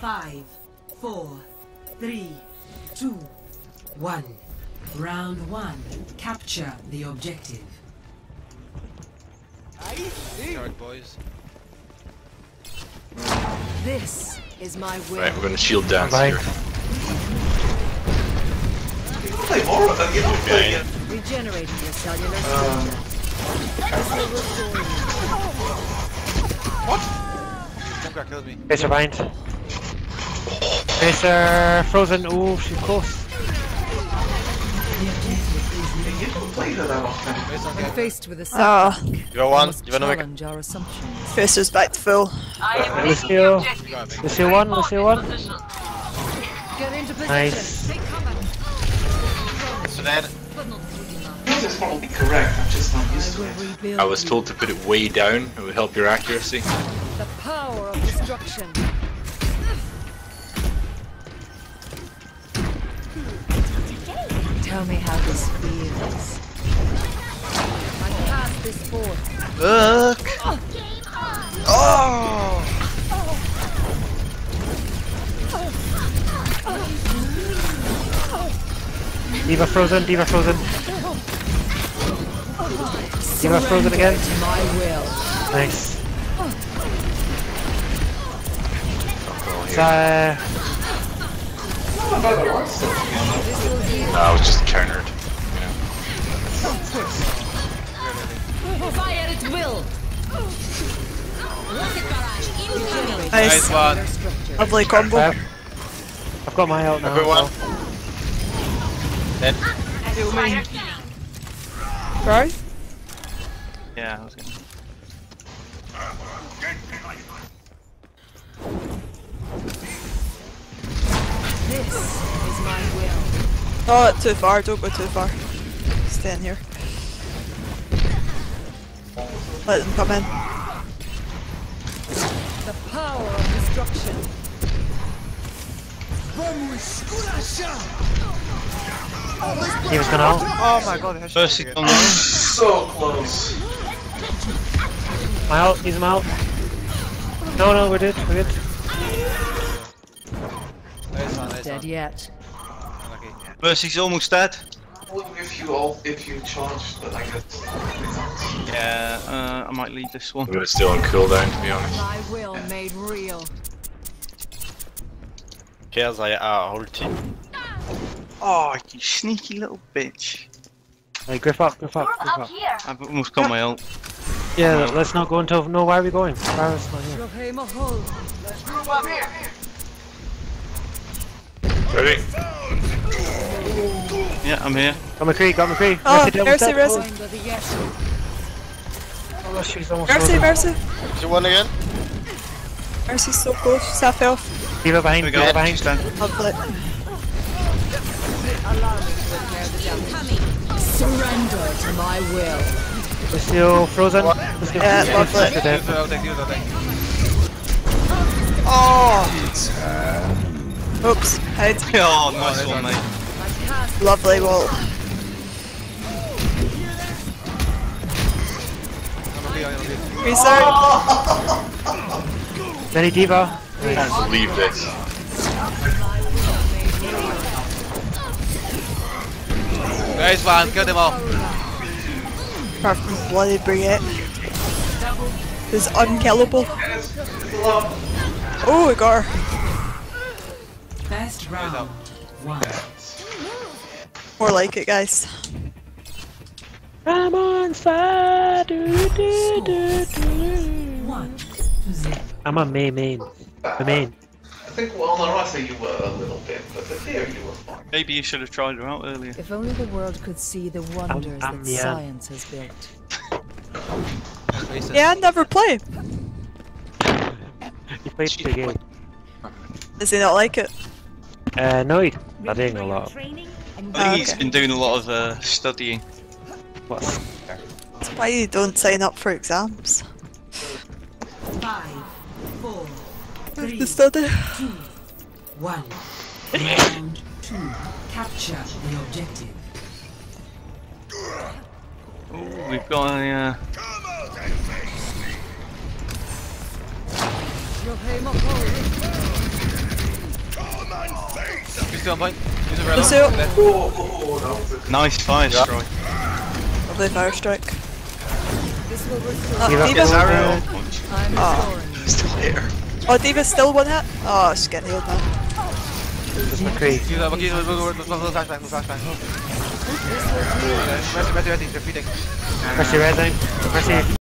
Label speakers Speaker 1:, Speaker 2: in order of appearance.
Speaker 1: Five, four, three, two, one. Round one. Capture the objective.
Speaker 2: Alright, boys.
Speaker 3: This is my will.
Speaker 4: Right, we're gonna shield dance
Speaker 5: Bye.
Speaker 4: here.
Speaker 6: Play more of it, you don't play it.
Speaker 3: Regenerating your cellular
Speaker 6: Um,
Speaker 3: structure. This will restore you.
Speaker 2: Junkrat killed me.
Speaker 5: Tracer
Speaker 6: play that that often.
Speaker 2: Based on
Speaker 3: When
Speaker 2: Gavin.
Speaker 3: faced with a
Speaker 7: Ah,
Speaker 3: setback,
Speaker 8: You got one?
Speaker 3: must
Speaker 8: You wanna make
Speaker 3: challenge our assumptions.
Speaker 7: Tracer's back to full.
Speaker 5: Lucio.
Speaker 2: You gotta make
Speaker 5: Lucio one. Lucio one.
Speaker 3: Get into.
Speaker 5: Nice.
Speaker 8: So dead.
Speaker 6: Yours is probably correct, I'm just not used to it.
Speaker 4: I was told to put it way down. It would help your accuracy.
Speaker 3: The power of destruction. Tell me how this feels. I pass this forth.
Speaker 8: Look! Oh!
Speaker 5: D.Va frozen. D.Va frozen. D.Va frozen again.
Speaker 3: My will.
Speaker 5: Nice.
Speaker 4: Oh,
Speaker 5: uh,
Speaker 4: No, I was just countered.
Speaker 3: Fire at will.
Speaker 7: Nice.
Speaker 2: Nice one.
Speaker 7: Lovely combo.
Speaker 5: uh, I've got my out now.
Speaker 8: I've got one.
Speaker 5: as well.
Speaker 8: Dead.
Speaker 7: Right?
Speaker 8: Yeah, I was gonna.
Speaker 3: This is my will.
Speaker 7: Oh, too far. Don't go too far. Stay in here. Let them come in.
Speaker 3: The power of destruction.
Speaker 5: D.Va's gonna out.
Speaker 2: Oh my god,
Speaker 8: First
Speaker 2: again.
Speaker 8: on the
Speaker 6: So close.
Speaker 5: My out. He's him out. No, no, we're good. We're good.
Speaker 3: Dead
Speaker 2: one.
Speaker 3: yet.
Speaker 2: Unlucky.
Speaker 8: Mercy's almost dead.
Speaker 6: If you all, if you charge, then I guess.
Speaker 8: Yeah, uh, I might leave this one.
Speaker 4: I'm gonna stay on cooldown to be honest.
Speaker 3: My will made real.
Speaker 8: Cares I out ulti. Oh, you sneaky little bitch.
Speaker 5: Hey, grip up, grip up, grip up.
Speaker 8: I've almost got my ult.
Speaker 5: Yeah, let's not go until. No, why are we going? Barret's not here.
Speaker 3: Rohema Hull.
Speaker 4: Ready?
Speaker 8: Yeah, I'm here.
Speaker 5: Got McCree, got McCree.
Speaker 7: Oh,
Speaker 5: Mercy,
Speaker 7: Mercy,
Speaker 5: step.
Speaker 7: Mercy.
Speaker 3: Under the Yeshu.
Speaker 5: Oh, she's almost
Speaker 7: Mercy,
Speaker 5: frozen.
Speaker 7: Mercy.
Speaker 8: Is it one again?
Speaker 7: Mercy's so close. She's half health.
Speaker 5: D.Va behind,
Speaker 8: Here we
Speaker 5: D.Va
Speaker 8: go.
Speaker 5: behind.
Speaker 8: She's dead.
Speaker 7: Lovely.
Speaker 3: Surrender to my will.
Speaker 5: Lucio frozen. Let's get
Speaker 7: Yeah,
Speaker 5: let's
Speaker 7: lovely.
Speaker 5: get to death.
Speaker 2: Use the ult, take, use the ult, take.
Speaker 8: Oh!
Speaker 7: Oops. Head.
Speaker 8: Oh, nice one, mate.
Speaker 7: Lovely wall.
Speaker 2: Unlucky, unlucky.
Speaker 7: Research.
Speaker 5: Many D.Va.
Speaker 4: I can't believe this.
Speaker 2: Nice one, kill them all.
Speaker 7: Apart from bloody Brigitte. Is unkillable. Oh, we got her.
Speaker 1: First round. One.
Speaker 7: More like it, guys.
Speaker 5: I'm on fire. Do, do, do, do.
Speaker 1: One.
Speaker 5: I'm a main main. The main.
Speaker 6: I think, well, on the right side you were a little bit, but the theory you were fine.
Speaker 8: Maybe you should have tried her out earlier.
Speaker 3: If only the world could see the wonders
Speaker 5: um,
Speaker 3: that
Speaker 5: yeah.
Speaker 3: science has built.
Speaker 2: Racist.
Speaker 7: Yeah, I never play.
Speaker 5: You played the game.
Speaker 7: Does he not like it?
Speaker 5: Uh, no, he's studying a lot.
Speaker 8: I think
Speaker 7: Ah,
Speaker 8: he's
Speaker 7: okay.
Speaker 8: been doing a lot of uh, studying.
Speaker 5: What's
Speaker 7: That's why you don't sign up for exams.
Speaker 1: Five, four, three,
Speaker 7: The study.
Speaker 1: two, one. Round two. Capture the objective.
Speaker 8: Ooh, we've got a. Uh,
Speaker 3: Rohema Hull.
Speaker 2: He's still on point. Use a reload.
Speaker 7: Lucio.
Speaker 2: Dead.
Speaker 6: Oh, oh, that
Speaker 8: Nice fire strike.
Speaker 7: Lovely fire strike.
Speaker 3: This will restore.
Speaker 7: Uh,
Speaker 5: Give up D.Va.
Speaker 8: Arrow.
Speaker 3: I'm
Speaker 7: Ah.
Speaker 3: restoring you.
Speaker 8: Still here.
Speaker 7: Oh, D.Va's still one hit? Oh, she's getting healed now.
Speaker 5: Just McCree.
Speaker 2: Mercy, mercy, mercy.
Speaker 5: Mercy red line. Mercy